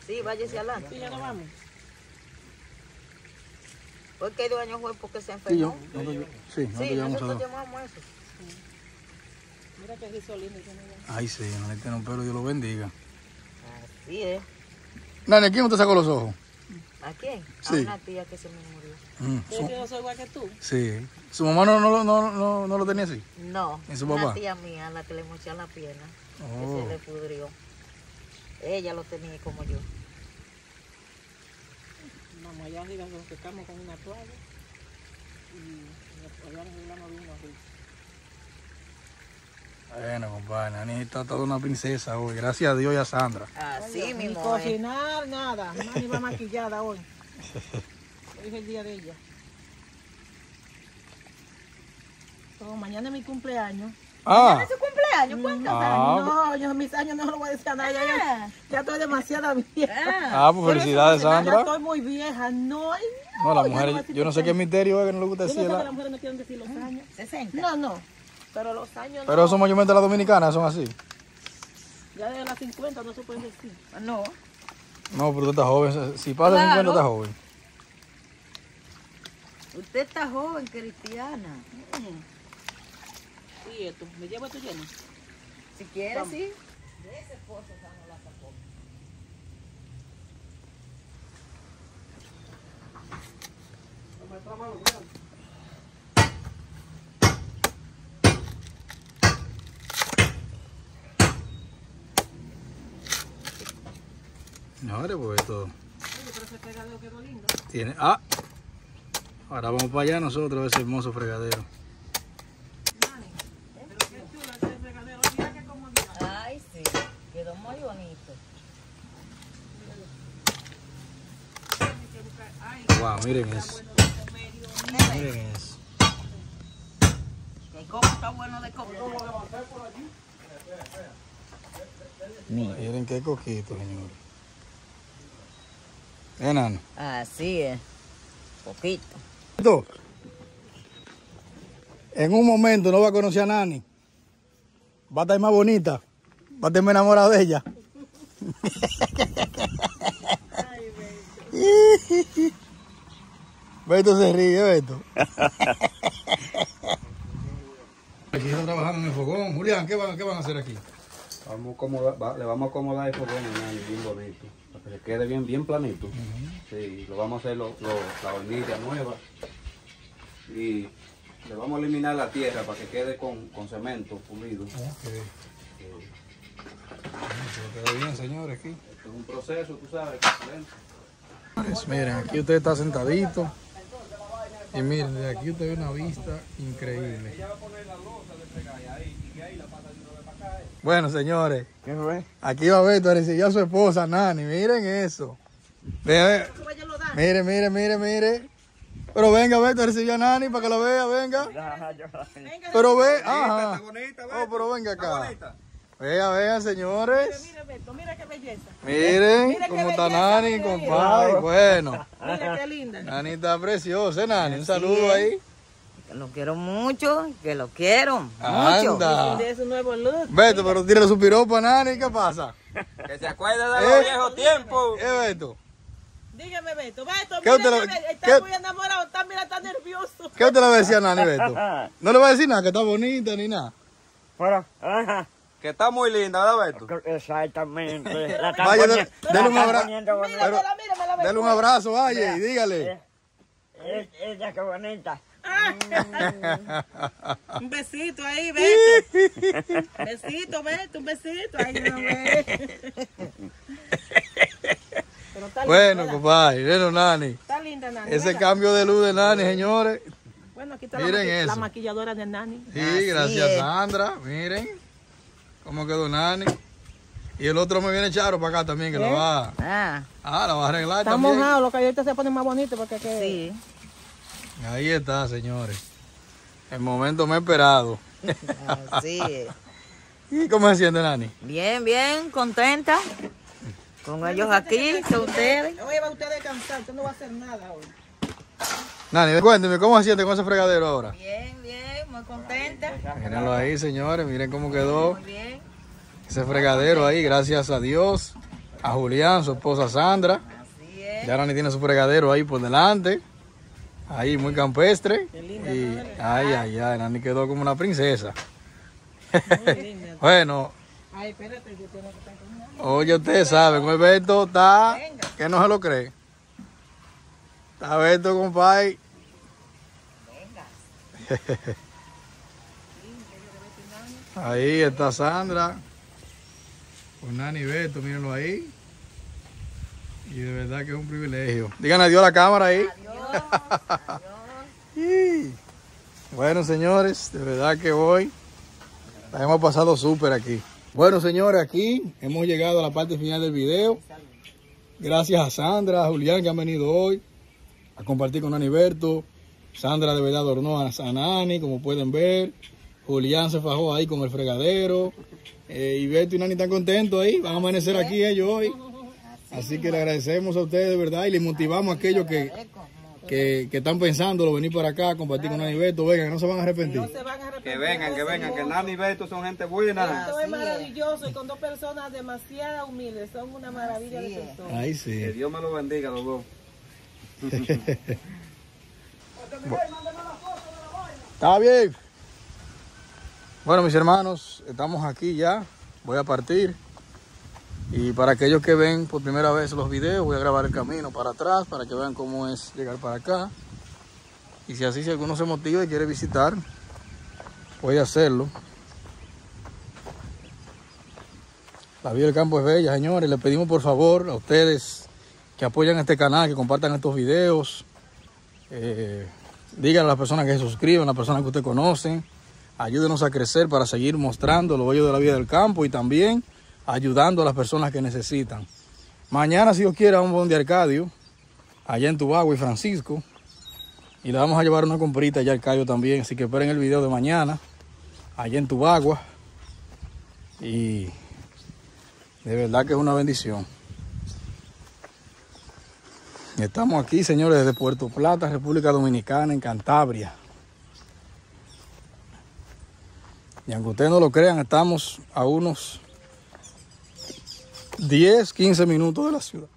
Sí, váyase adelante. Sí, ya nos vamos. ¿Por qué dos años fue porque se Sí, yo. enfermó? nosotros- Sí, nosotros Sí, llevamos a nosotros dos. llamamos eso. Mira que tiene ya. Ay, sí, no le tiene un pelo, Dios lo bendiga. Así es. Nani, ¿quién te sacó los ojos? ¿A quién? Sí. A una tía que se me murió. Mm, Yo su- que no soy igual que tú. sí. ¿Su mamá no, no, no, no, no lo tenía así? No, ¿Y su una papá? tía mía, la que le moché la pierna, que Oh. se le pudrió. Ella lo tenía como yo. Vamos allá arriba, nos secamos con una toalla. Y nos allá nos arreglamos bien los. Bueno, compadre, Nani está toda una princesa hoy. Gracias a Dios y a Sandra. Así Ni mismo. es. cocinar, nada. Mami va maquillada hoy. Hoy es el día de ella. Todo, mañana es mi cumpleaños. Ah, ¿Es su cumpleaños? ¿Cuántos Ah, años? No, yo mis años no lo voy a decir a nadie. Ya, ya, ya estoy demasiado vieja. Ah, ah pues felicidades, Ya Sandra. estoy muy vieja. No, ay, No, las ya mujeres, voy a decir yo no sé qué misterio es que no le gusta. Yo decir no sé que las la... mujeres no quieren decir los años. 60. No, no. Pero los años Pero no. eso mayormente las dominicanas son así. Ya de las 50 no se pueden decir. No. No, pero tú estás joven. Si pasa Claro. 50, estás joven. Usted está joven, cristiana. Y esto, ¿me llevo esto lleno? Si quiere, sí. Señores, pues esto. Tiene. Ah, ahora vamos para allá nosotros a ese hermoso fregadero. Ay, sí. Muy bonito. Wow, miren eso. Miren eso. El coco está bueno de coco. Miren qué coquito, señores. Enano. Así es. Poquito. En un momento no va a conocer a Nani. Va a estar más bonita. Va a más enamorado de ella. Beto se ríe, Beto. Aquí están trabajando en el fogón. Julián, ¿qué van, qué van a hacer aquí? Vamos a acomodar- va- le vamos a acomodar el fogón bien bonito, para que se quede bien, bien planito. Sí, lo vamos a hacer lo, lo- la hornilla nueva y le vamos a eliminar la tierra para que quede con, con cemento pulido. Ok. Se quedó bien, señores, aquí. Es un proceso, tú sabes, lento. Pues miren, aquí usted está sentadito. Y miren, de aquí usted ve una vista increíble. Bueno, señores, ¿Qué fue? aquí va Beto a recibir a su esposa, Nani. Miren eso. Ve. Mire, mire, mire, mire. Pero venga, Beto, a recibir a Nani para que lo vea, venga. Pero ve, ajá. Oh, pero venga acá. Vea, vean, señores. Mira, Beto, mira qué belleza. Miren Mira cómo está belleza, Nani, mira compadre. Bueno. Mira qué linda. Nani está preciosa, ¿eh, Nani. Un saludo ahí. Que lo quiero mucho, que lo quiero mucho. Anda. De su nuevo look. Beto, pero tírale su piropo a Nani, ¿qué pasa? Que se acuerde de los viejos tiempos. ¿Eh, Beto? Dígame, Beto. Beto, ¿Qué mira, usted está qué- muy enamorado. Está, mira, está nervioso. ¿Qué usted le va a decir a Nani, Beto? No le va a decir nada, que está bonita ni nada. Pero, ajá, Que está muy linda, ¿verdad, Beto? exactamente. La está Vaya, poni- dele- la dele un abrazo. poniendo bonita. Pero- Mira, mira, mira, Dale un abrazo, vaya, y dígale. Es- Ella qué bonita. Un besito ahí, Beto. besito, Beto, un besito. Ay, no, ve. Pero está linda, Bueno, ¿verdad? compadre, bueno, Nani. Está linda, Nani. Ese ¿verdad? cambio de luz de Nani, señores. Bueno, aquí está Miren la, la eso. maquilladora de Nani. Sí, Así gracias, es. Sandra. Miren cómo quedó Nani. Y el otro me viene Charo para acá también, que lo va, Ah, ah, la va a arreglar Está también. mojado, los calletas se ponen más bonitos porque que... sí. Ahí está, señores. El momento me esperado. Así es. ¿Y cómo se siente, Nani? Bien, bien, contenta. Con ellos aquí, con ustedes. Hoy va usted a descansar, usted no va a hacer nada hoy. Nani, cuénteme, ¿cómo se siente con ese fregadero ahora? Bien, bien, muy contenta. Mírenlo ahí, señores, miren cómo quedó Muy bien. ese fregadero ahí, gracias a Dios, a Julián, su esposa Sandra. Así es. Ya Nani tiene su fregadero ahí por delante. Ahí muy campestre. Y ay, ay, ay, Nani quedó como una princesa. bueno, Ay, espérate, yo tengo que estar con oye, usted sabe, con Alberto está que no se lo cree. Está Alberto, compadre. Ahí está Sandra. Con Nani y Beto, mírenlo ahí. Y de verdad que es un privilegio. Díganle adiós a la cámara ahí. Sí. Bueno, señores, de verdad que hoy la hemos pasado súper aquí. Bueno, señores, aquí hemos llegado a la parte final del video. Gracias a Sandra, a Julián que han venido hoy a compartir con Nani Berto. Sandra de verdad adornó a Nani, como pueden ver. Julián se fajó ahí con el fregadero. Eh, y y Nani están contentos ahí. Van a amanecer aquí ellos hoy. Así que le agradecemos a ustedes de verdad y les motivamos a aquellos que, que, que están pensándolo venir para acá a compartir con Nani Berto. Vengan, no se van a arrepentir. No se van a arrepentir. Que vengan, que vengan, que Nani y Beto son gente buena. Esto es maravilloso y con dos personas demasiado humildes. Son una maravilla de personas. Ahí Que sí. Dios me lo bendiga los dos. Está bien. Bueno, mis hermanos, estamos aquí ya. Voy a partir. Y para aquellos que ven por primera vez los videos, voy a grabar el camino para atrás para que vean cómo es llegar para acá. Y si así, si alguno se motiva y quiere visitar, puede hacerlo. La vida del campo es bella, señores. Les pedimos por favor a ustedes que apoyen este canal, que compartan estos videos. Eh, díganle a las personas que se suscriban, a las personas que ustedes conocen. Ayúdenos a crecer para seguir mostrando lo bello de la vida del campo y también ayudando a las personas que necesitan. Mañana, si Dios quiere, vamos a donde Arcadio, allá en Tubagua y Francisco. Y le vamos a llevar una comprita allá a Arcadio también. Así que esperen el video de mañana, allá en Tubagua. Y de verdad que es una bendición. Estamos aquí, señores, desde Puerto Plata, República Dominicana, en Cantabria. Y aunque ustedes no lo crean, estamos a unos 10, 15 minutos de la ciudad.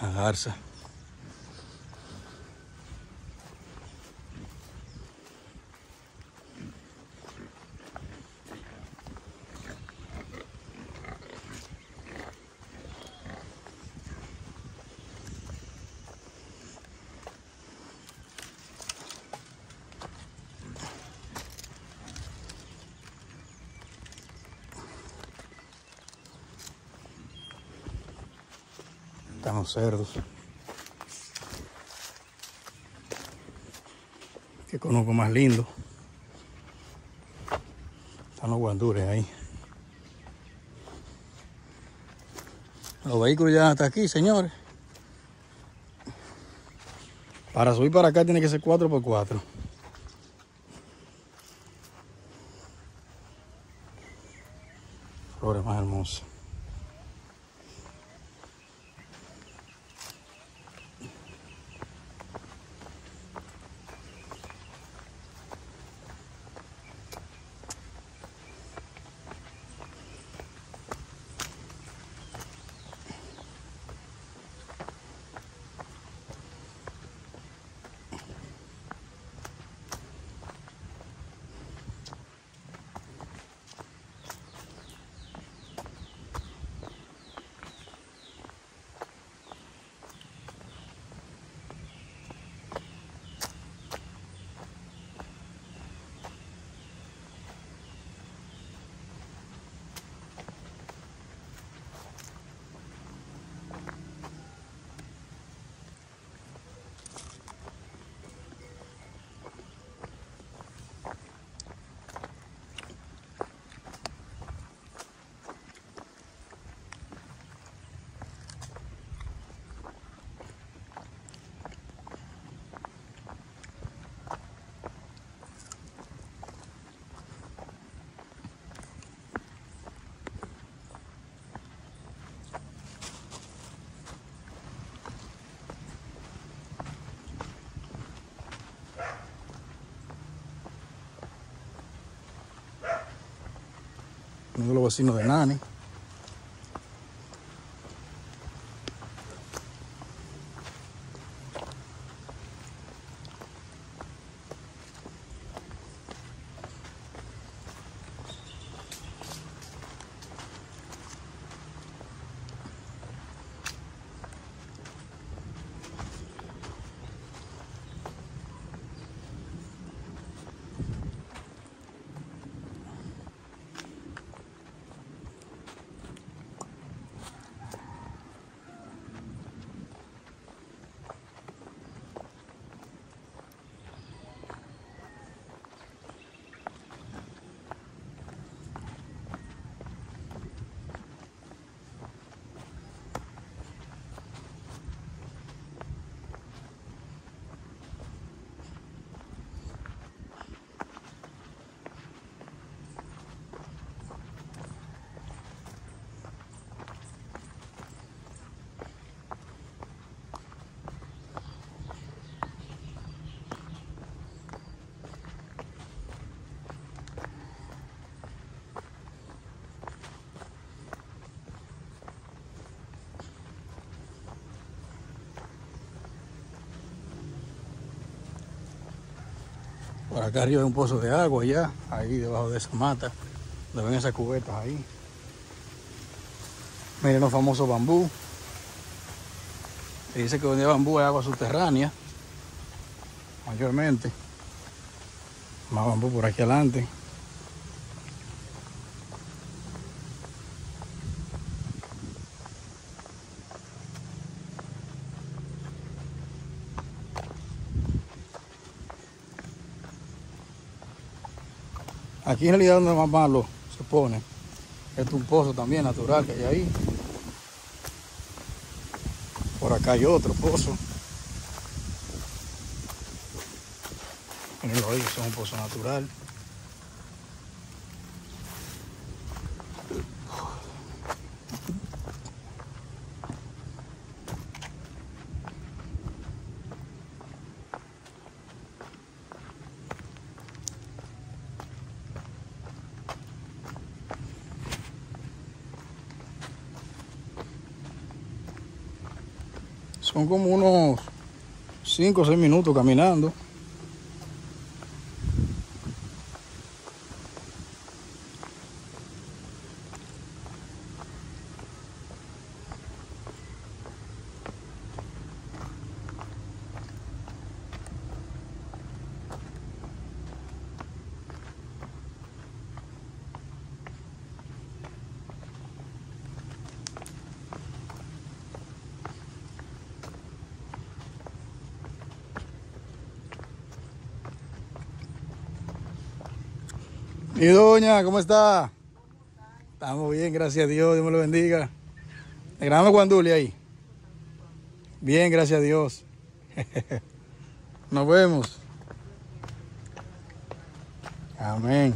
La garza. Los cerdos. Que conozco más lindo. Están los guandures ahí. Los vehículos ya hasta aquí, señores. Para subir para acá tiene que ser 4x4. De los vecinos de Nani. Acá arriba hay un pozo de agua ya, ahí debajo de esa mata, donde ven esas cubetas ahí. Miren los famosos bambú. Se dice que donde hay bambú hay agua subterránea, mayormente. Más bambú por aquí adelante. Aquí en realidad donde más malo se pone. Este es un pozo también natural que hay ahí. Por acá hay otro pozo. Mírenlo ahí, es un pozo natural. Son como unos 5 o 6 minutos caminando. Mi doña, ¿cómo está? Estamos bien, gracias a Dios, Dios me lo bendiga. Grabame guanduli ahí. Bien, gracias a Dios. Nos vemos. Amén.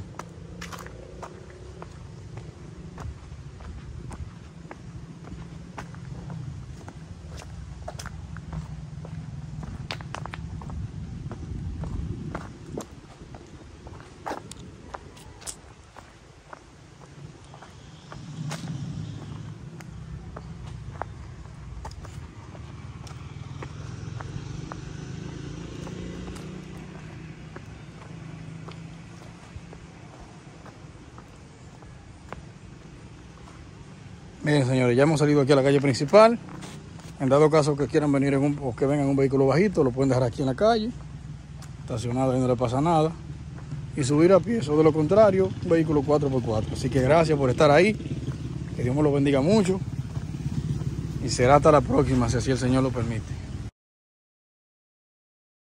Miren, señores, ya hemos salido aquí a la calle principal. En dado caso que quieran venir en un, o que vengan en un vehículo bajito, lo pueden dejar aquí en la calle, estacionado y no le pasa nada. Y subir a pie, eso de lo contrario, vehículo 4x4. Así que gracias por estar ahí. Que Dios me lo bendiga mucho. Y será hasta la próxima, si así el Señor lo permite.